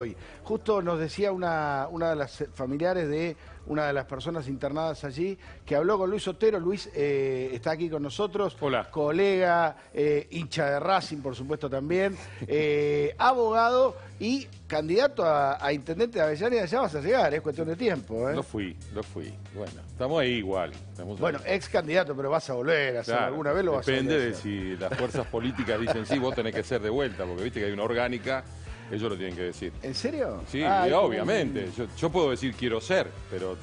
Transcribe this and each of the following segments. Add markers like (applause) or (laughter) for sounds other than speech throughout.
hoy. Justo nos decía una, una de las familiares de una de las personas internadas allí que habló con Luis Otero. Luis eh, está aquí con nosotros. Hola. Colega, eh, hincha de Racing, por supuesto también. (laughs) eh, abogado y candidato a, a intendente de Avellaneda. Ya vas a llegar, es cuestión de tiempo. ¿eh? Lo fui, lo fui. Bueno, estamos ahí igual. estamos Bueno, ex candidato, pero vas a volver a Claro, alguna vez lo vas a Depende de si las fuerzas políticas dicen sí, vos tenés que ser de vuelta, porque viste que hay una orgánica, ellos lo tienen que decir. ¿En serio? Sí, como obviamente. Yo, yo puedo decir quiero ser, pero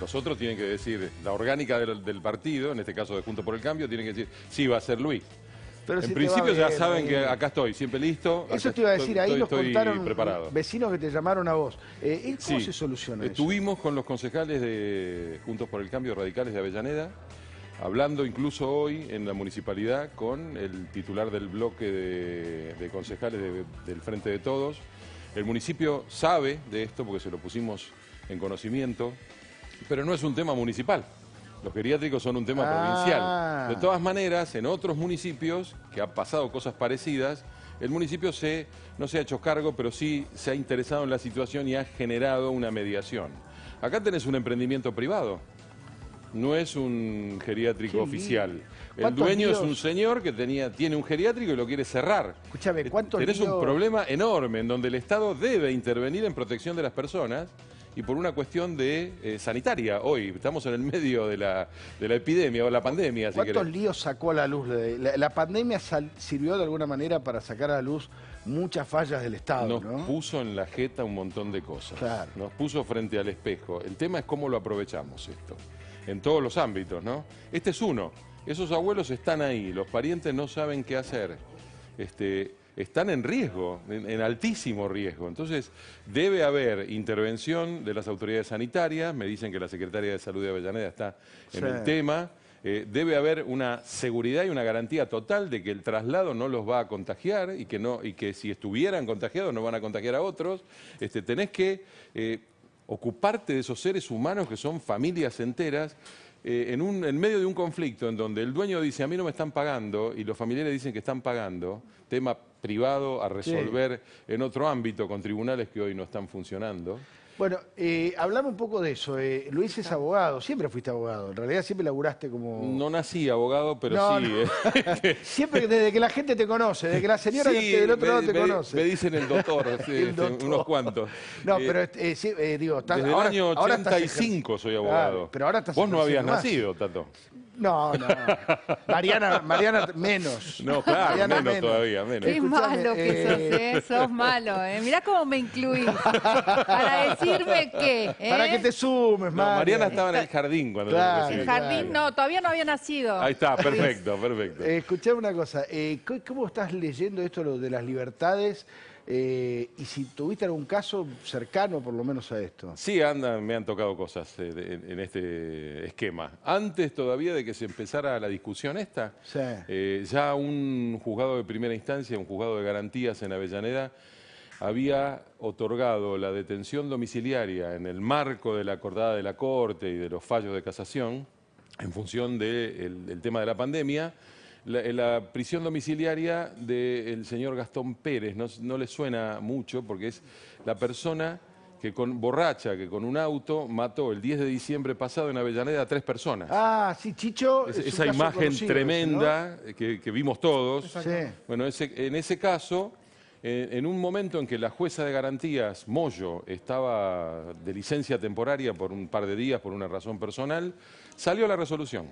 los otros tienen que decir, la orgánica del, del partido, en este caso de Junto por el Cambio, tienen que decir, sí, va a ser Luis. Pero en principio ya bien, saben que ahí. acá estoy, siempre listo. Eso te iba a estoy- decir, ahí estoy- nos estoy contaron preparado. vecinos que te llamaron a vos. Eh, ¿y ¿Cómo Sí. se soluciona eso? Estuvimos con los concejales de Juntos por el Cambio Radicales de Avellaneda, hablando incluso hoy en la municipalidad con el titular del bloque de, de concejales de- del Frente de Todos. El municipio sabe de esto porque se lo pusimos en conocimiento, pero no es un tema municipal. Los geriátricos son un tema Ah. provincial. De todas maneras, en otros municipios que han pasado cosas parecidas, el municipio se, no se ha hecho cargo, pero sí se ha interesado en la situación y ha generado una mediación. Acá tenés un emprendimiento privado, no es un geriátrico oficial. El ¿Cuántos dueño es líos? un señor que tenía, tiene un geriátrico y lo quiere cerrar. Escúchame, Eh, ¿cuántos Tenés líos- un problema enorme en donde el Estado debe intervenir en protección de las personas y por una cuestión de eh, sanitaria. Hoy estamos en el medio de la, de la epidemia o la pandemia, si ¿Cuántos querés. líos sacó a la luz? La, la pandemia sal- sirvió de alguna manera para sacar a la luz muchas fallas del Estado, Nos ¿no? puso en la jeta un montón de cosas. Claro. Nos puso frente al espejo. El tema es cómo lo aprovechamos esto. En todos los ámbitos, ¿no? Este es uno. Esos abuelos están ahí, los parientes no saben qué hacer. Este, están en riesgo, en, en altísimo riesgo. Entonces, debe haber intervención de las autoridades sanitarias. Me dicen que la secretaria de Salud de Avellaneda está en Sí. el tema. Eh, debe haber una seguridad y una garantía total de que el traslado no los va a contagiar y que, no, y que si estuvieran contagiados no van a contagiar a otros. Este, tenés que eh, ocuparte de esos seres humanos que son familias enteras eh, en, un, en medio de un conflicto en donde el dueño dice a mí no me están pagando y los familiares dicen que están pagando, tema privado a resolver en otro ámbito con tribunales que hoy no están funcionando. Bueno, eh, hablame un poco de eso. eh, Luis es abogado, siempre fuiste abogado. En realidad siempre laburaste como... No nací abogado, pero No, sí. no. eh. (laughs) Siempre desde que la gente te conoce, desde que la señora Sí, del otro me, lado te me- conoce. me dicen el doctor, (laughs) sí, El doctor. unos cuantos. No, Eh, pero eh, sí, eh, digo, estás, Desde ahora- el año ahora estás 85 soy abogado. Pero ahora estás Vos no habías más. nacido, Tato. No, no. Mariana, Mariana menos. No, claro, Mariana menos, todavía, menos. Qué Escuchame, malo que eh, sos, ¿eh? Sos malo, ¿eh? Mirá cómo me incluís. Para decirme que, ¿eh? Para que te sumes, No, Mariana. Mariana estaba en el jardín cuando Claro. lo recibí. El jardín, no, todavía no había nacido. Ahí está, perfecto, perfecto. Eh, escuchame una cosa, eh, ¿cómo- ¿cómo estás leyendo esto lo de las libertades? Eh, y si tuviste algún caso cercano por lo menos a esto. Sí, andan, me han tocado cosas eh, de- en, este esquema. Antes todavía de que se empezara la discusión esta, Sí. eh, ya un juzgado de primera instancia, un juzgado de garantías en Avellaneda, había otorgado la detención domiciliaria en el marco de la acordada de la Corte y de los fallos de casación, en función del del tema de la pandemia, la, la prisión domiciliaria del señor Gastón Pérez. No, no le suena mucho porque es la persona que con borracha, que con un auto mató el 10 de diciembre pasado en Avellaneda a tres personas. Ah, sí, Chicho. Es- es un esa imagen conocido tremenda que, que vimos todos. Bueno, ese- en ese caso, eh, en un momento en que la jueza de garantías, Moyo, estaba de licencia temporaria por un par de días por una razón personal, salió la resolución.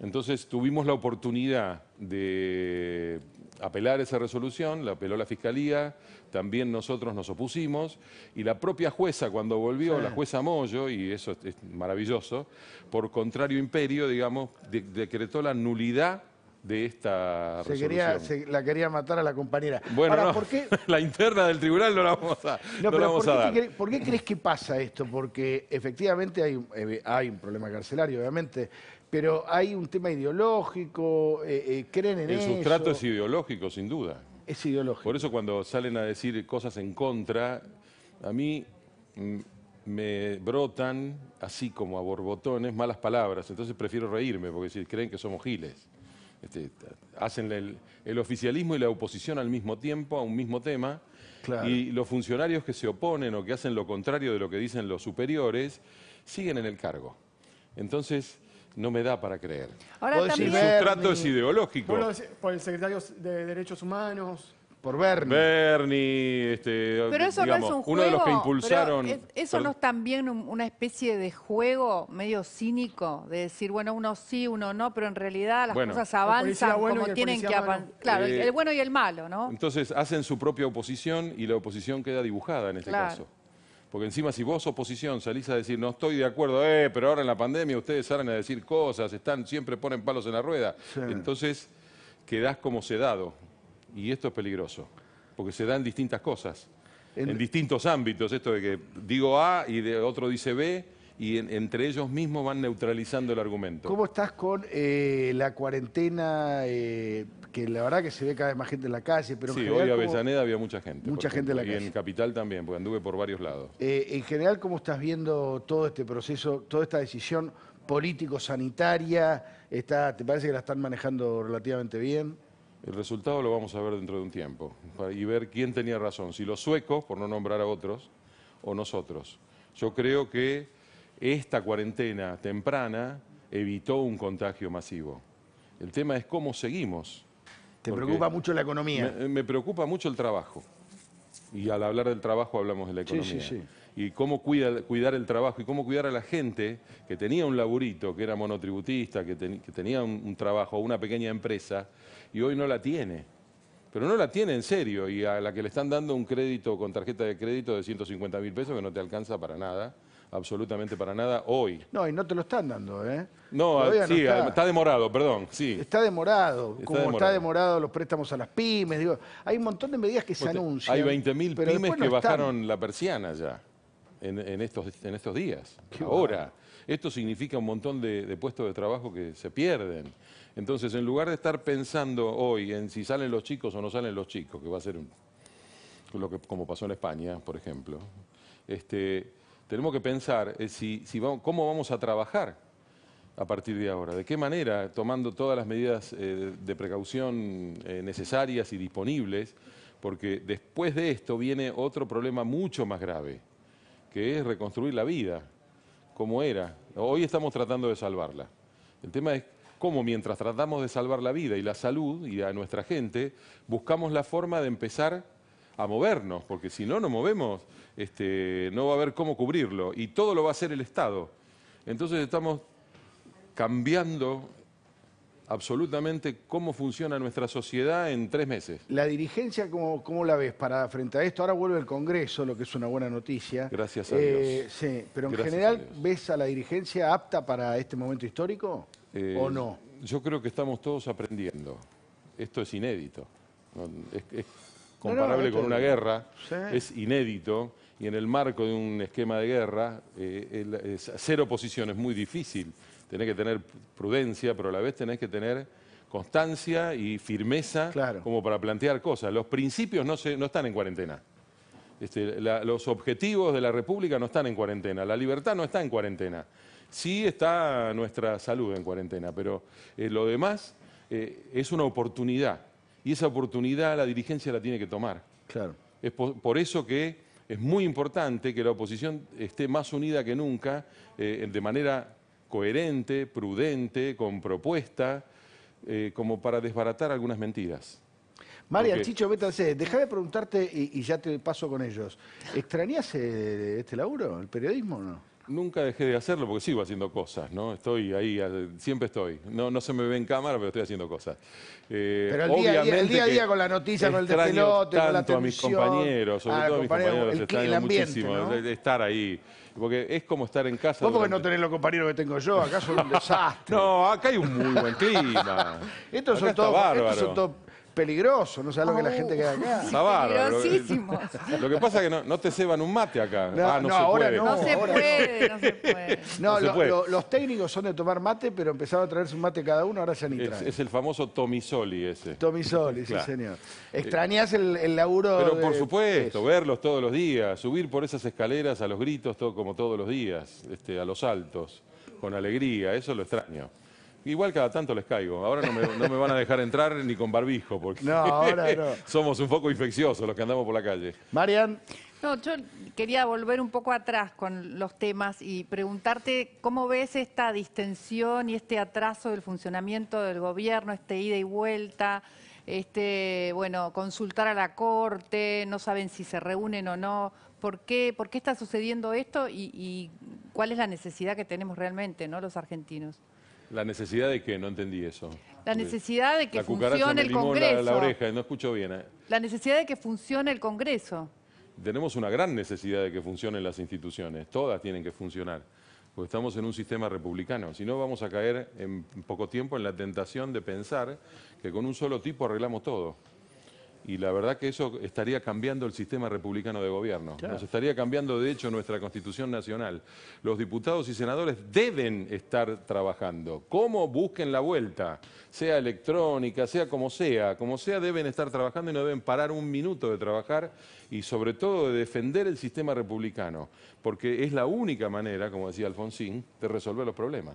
Entonces tuvimos la oportunidad de apelar esa resolución, la apeló la Fiscalía, también nosotros nos opusimos, y la propia jueza cuando volvió, Sí. la jueza Moyo, y eso es, es maravilloso, por contrario imperio, digamos, de- decretó la nulidad de esta Se resolución. quería, se- la quería matar a la compañera. Bueno, Ahora, no, ¿por qué, (laughs) la interna del tribunal no la vamos a, No, no la pero vamos ¿por a qué, dar. te cre- por qué crees que pasa esto? Porque efectivamente hay, eh, hay un problema carcelario, obviamente, pero hay un tema ideológico, eh, eh, creen en El eso. sustrato es ideológico, sin duda. Es ideológico. Por eso cuando salen a decir cosas en contra, a mí mm, me brotan, así como a borbotones, malas palabras. Entonces prefiero reírme, porque si creen que somos giles. Este, hacen el, el oficialismo y la oposición al mismo tiempo, a un mismo tema, Claro. Y los funcionarios que se oponen o que hacen lo contrario de lo que dicen los superiores, siguen en el cargo. Entonces, no me da para creer. Ahora Vos El también... Bernie. sustrato es ideológico. Por, el secretario de Derechos Humanos. Por Bernie. Bernie, este, Pero eso digamos, no es un juego. uno de los que impulsaron... es- ¿Eso no es también un- una especie de juego medio cínico? De decir, bueno, uno sí, uno no, pero en realidad las Bueno. cosas El avanzan bueno como el tienen que avanzar. Claro, el- Eh, el bueno y el malo, ¿no? Entonces hacen su propia oposición y la oposición queda dibujada en este Claro. caso. Porque encima si vos oposición salís a decir no estoy de acuerdo, eh, pero ahora en la pandemia ustedes salen a decir cosas, están siempre ponen palos en la rueda, Sí. entonces quedás como sedado. Y esto es peligroso, porque se dan distintas cosas, En- en, distintos ámbitos, esto de que digo A y de otro dice B y en- entre ellos mismos van neutralizando el argumento. ¿Cómo estás con eh, la cuarentena? eh, que la verdad que se ve cada vez más gente en la calle, pero en sí, general, hoy en ¿cómo- Avellaneda había mucha gente. Mucha gente en la ejemplo, Y calle. en Capital también, porque anduve por varios lados. eh, en general, ¿cómo estás viendo todo este proceso, toda esta decisión político-sanitaria? Está, ¿Te parece que la están manejando relativamente bien? El resultado lo vamos a ver dentro de un tiempo y ver quién tenía razón, si los suecos, por no nombrar a otros, o nosotros. Yo creo que esta cuarentena temprana evitó un contagio masivo. El tema es cómo seguimos. ¿Te preocupa mucho la economía? Me, me preocupa mucho el trabajo. Y al hablar del trabajo hablamos de la economía. sí, sí. Y cómo cuida- cuidar el trabajo y cómo cuidar a la gente que tenía un laburito, que era monotributista, que tenía un, un trabajo, una pequeña empresa, y hoy no la tiene. Pero no la tiene en serio y a la que le están dando un crédito con tarjeta de crédito de 150 mil pesos que no te alcanza para nada, absolutamente para nada, hoy. No, y no te lo están dando, ¿eh? No, Todavía sí, está. está demorado, perdón, sí. Está demorado, Está como está demorado. demorado los préstamos a las pymes. Digo, hay un montón de medidas que se Porque anuncian. Hay 20.000 pero pymes que no están. bajaron la persiana ya en, en estos, en estos días. Qué Ahora, esto significa un montón de, de puestos de trabajo que se pierden. Entonces, en lugar de estar pensando hoy en si salen los chicos o no salen los chicos, que va a ser un- lo que, como pasó en España, por ejemplo, este, tenemos que pensar eh, si, cómo vamos a trabajar a partir de ahora? ¿De qué manera, tomando todas las medidas eh, de precaución eh, necesarias y disponibles? Porque después de esto viene otro problema mucho más grave, que es reconstruir la vida como era. Hoy estamos tratando de salvarla. El tema es cómo mientras tratamos de salvar la vida y la salud y a nuestra gente, buscamos la forma de empezar a movernos, porque si no nos movemos, este, no va a haber cómo cubrirlo y todo lo va a hacer el Estado. Entonces estamos cambiando absolutamente cómo funciona nuestra sociedad en tres meses. La dirigencia, ¿cómo, cómo la ves para frente a esto? Ahora vuelve el Congreso, lo que es una buena noticia. Gracias a Eh, Dios. Sí, pero en Gracias general. ¿ves a la dirigencia apta para este momento histórico? Eh, ¿O no? Yo creo que estamos todos aprendiendo. Esto es inédito. Es, comparable no, con una guerra, Sí. es inédito y en el marco de un esquema de guerra, eh, el- es- hacer oposición es muy difícil. Tenés que tener prudencia, pero a la vez tenés que tener constancia y firmeza Claro. como para plantear cosas. Los principios no, se, no están en cuarentena. Este, la- los objetivos de la República no están en cuarentena, la libertad no está en cuarentena. Sí está nuestra salud en cuarentena, pero eh, lo demás eh, es una oportunidad y esa oportunidad la dirigencia la tiene que tomar. Claro. Es por, por eso que es muy importante que la oposición esté más unida que nunca, eh, de manera coherente, prudente, con propuesta, eh, como para desbaratar algunas mentiras. Porque- Chicho, métanse. Déjame preguntarte y, y ya te paso con ellos. ¿Extrañás eh, este laburo, el periodismo o no? Nunca dejé de hacerlo porque sigo haciendo cosas, ¿no? Estoy ahí, siempre estoy. No, no se me ve en cámara, pero estoy haciendo cosas. Eh, Pero el día el día a día con la noticia, con el despelote, con la tanto a mis televisión. compañeros, sobre Ah, todo a mis compañeros, el extraño el ambiente, muchísimo ¿no? de- de estar ahí. Porque es como estar en casa. Vos porque durante- no tenés los compañeros que tengo yo, acá son un (laughs) desastre. No, acá hay un muy buen clima. (laughs) estos, Acá son todos, estos son todos peligrosos, no sabes lo que la gente que hay acá. Está bárbaro. Peligrosísimos. Lo que pasa es que no, no te ceban un mate acá. No, ah, no, no, se ahora puede. no. No se ahora puede, no se puede. No, No se lo- puede. lo- los técnicos son de tomar mate, pero empezaron a traerse un mate cada uno, ahora ya ni Es, traen. es el famoso Tomisoli ese. Tommy Soli, Claro. sí señor. ¿Extrañás el, el laburo Pero por de- supuesto, verlos todos los días, subir por esas escaleras a los gritos todo, como todos los días, este, a los altos, con alegría, eso lo extraño. Igual cada tanto les caigo. Ahora no me, no me van a dejar entrar ni con barbijo, porque No, ahora no. (laughs) somos un poco infecciosos los que andamos por la calle. Marian, No, yo quería volver un poco atrás con los temas y preguntarte cómo ves esta distensión y este atraso del funcionamiento del gobierno, este ida y vuelta, este, bueno, consultar a la corte, no saben si se reúnen o no. ¿Por qué, por qué está sucediendo esto y, y cuál es la necesidad que tenemos realmente, no, los argentinos? La necesidad de que, no entendí eso. La necesidad de que la funcione el la- Congreso. La, oreja, no escucho bien. ¿eh? La necesidad de que funcione el Congreso. Tenemos una gran necesidad de que funcionen las instituciones, todas tienen que funcionar, porque estamos en un sistema republicano, si no vamos a caer en poco tiempo en la tentación de pensar que con un solo tipo arreglamos todo. Y la verdad que eso estaría cambiando el sistema republicano de gobierno. Nos estaría cambiando, de hecho, nuestra Constitución Nacional. Los diputados y senadores deben estar trabajando. ¿Cómo busquen la vuelta? Sea electrónica, sea como sea. Como sea, deben estar trabajando y no deben parar un minuto de trabajar y, sobre todo, de defender el sistema republicano. Porque es la única manera, como decía Alfonsín, de resolver los problemas.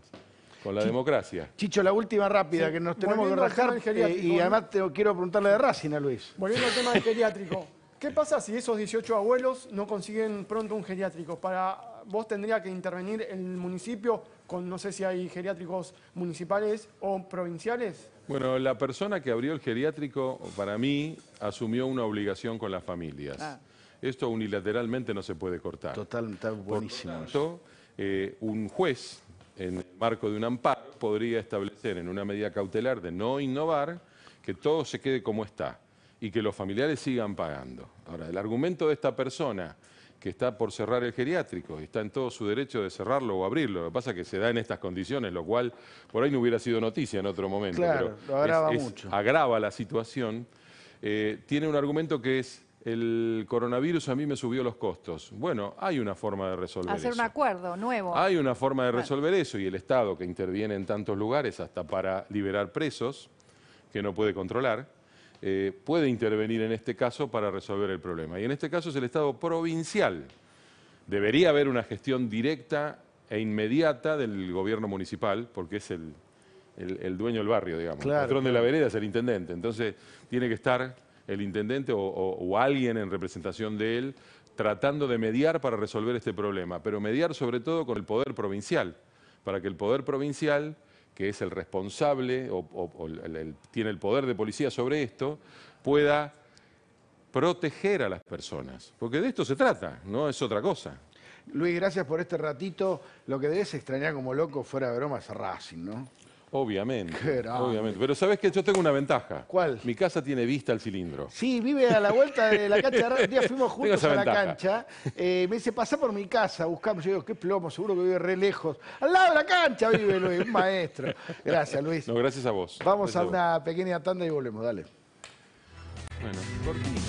Con la democracia. Chicho, la última rápida, Sí. que nos tenemos que Volviendo rajar. eh, y ¿no? además te, quiero preguntarle de Racing a Luis. Volviendo al tema del geriátrico. ¿Qué pasa si esos 18 abuelos no consiguen pronto un geriátrico? Para vos tendría que intervenir el municipio con, no sé si hay geriátricos municipales o provinciales. Bueno, la persona que abrió el geriátrico, para mí, asumió una obligación con las familias. Ah. Esto unilateralmente no se puede cortar. Total, está Por buenísimo. eso. tanto, eh, un juez, en el marco de un amparo, podría establecer en una medida cautelar de no innovar que todo se quede como está y que los familiares sigan pagando. Ahora, el argumento de esta persona que está por cerrar el geriátrico y está en todo su derecho de cerrarlo o abrirlo, lo que pasa es que se da en estas condiciones, lo cual por ahí no hubiera sido noticia en otro momento. Claro, pero lo agrava es- es- mucho. agrava la situación, eh, tiene un argumento que es el coronavirus a mí me subió los costos. Bueno, hay una forma de resolver Hacer eso. un acuerdo nuevo. Hay una forma de resolver eso y el Estado que interviene en tantos lugares hasta para liberar presos que no puede controlar, eh, puede intervenir en este caso para resolver el problema. Y en este caso es el Estado provincial. Debería haber una gestión directa e inmediata del gobierno municipal, porque es el, el- el dueño del barrio, digamos. Claro, el patrón de la vereda es el intendente. Entonces tiene que estar el intendente o, alguien en representación de él tratando de mediar para resolver este problema, pero mediar sobre todo con el poder provincial, para que el poder provincial, que es el responsable o, tiene el poder de policía sobre esto, pueda proteger a las personas, porque de esto se trata, no es otra cosa. Luis, gracias por este ratito. Lo que debes extrañar como loco, fuera de broma, es a Racing, ¿no? Obviamente, Qué grande. obviamente. Pero sabes que yo tengo una ventaja. ¿Cuál? Mi casa tiene vista al cilindro. Sí, vive a la vuelta de la cancha. Un día (laughs) fuimos juntos a la cancha. Eh, me dice, pasá por mi casa, buscamos. Yo digo, qué plomo, seguro que vive re lejos. Al lado de la cancha vive Luis, un maestro. Gracias, Luis. No, gracias a vos. Vamos Gracias a vos. una pequeña tanda y volvemos, dale. Bueno, cortito.